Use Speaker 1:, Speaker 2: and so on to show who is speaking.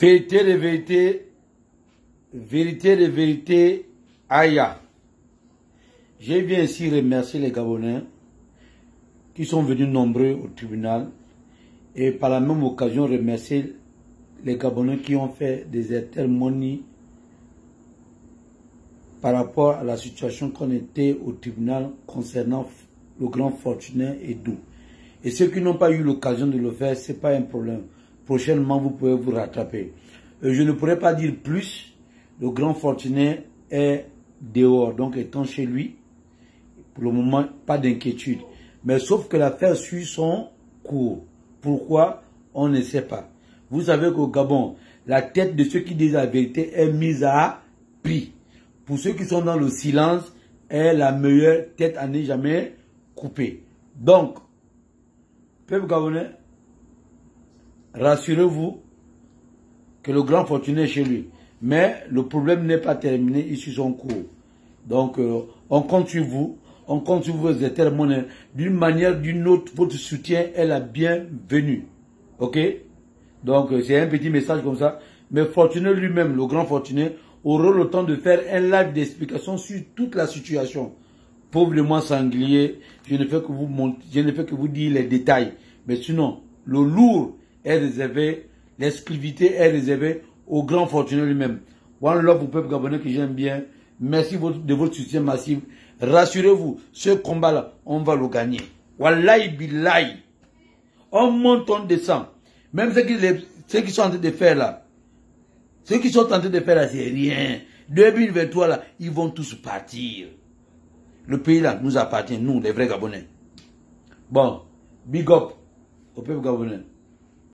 Speaker 1: Vérité de vérité, vérité de vérité, Aya. Je viens ici remercier les Gabonais qui sont venus nombreux au tribunal et par la même occasion remercier les Gabonais qui ont fait des intermonies par rapport à la situation qu'on était au tribunal concernant le grand fortuné et Doux. Et ceux qui n'ont pas eu l'occasion de le faire, ce n'est pas un problème. Prochainement, vous pouvez vous rattraper. Euh, je ne pourrais pas dire plus. Le grand fortuné est dehors, donc étant chez lui. Pour le moment, pas d'inquiétude. Mais sauf que l'affaire suit son cours. Pourquoi? On ne sait pas. Vous savez qu'au Gabon, la tête de ceux qui disent la vérité est mise à prix. Pour ceux qui sont dans le silence, est la meilleure tête à ne jamais couper. Donc, peuple gabonais, rassurez-vous que le grand fortuné est chez lui. Mais le problème n'est pas terminé, il suit son cours. Donc, euh, on compte sur vous, on compte sur vos monnaies. D'une manière ou d'une autre, votre soutien est la bienvenue. Ok? Donc, euh, c'est un petit message comme ça. Mais Fortuné lui-même, le grand Fortuné, aura le temps de faire un live d'explication sur toute la situation. Pauvre sanglier, je ne fais que vous je ne fais que vous dire les détails. Mais sinon, le lourd est réservé, l'exclusivité est réservée au grand fortuné lui-même. One love au peuple gabonais que j'aime bien. Merci de votre soutien massif. Rassurez-vous, ce combat-là, on va le gagner. Wallahi billahi. On monte, on descend. Même ce qu'ils sont en train de faire là, ce qu'ils sont en train de faire là, c'est rien. 2023 là, ils vont tous partir. Le pays là nous appartient, nous, les vrais Gabonais. Bon, big up au peuple gabonais.